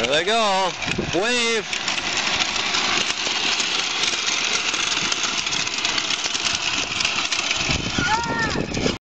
There they go. Wave.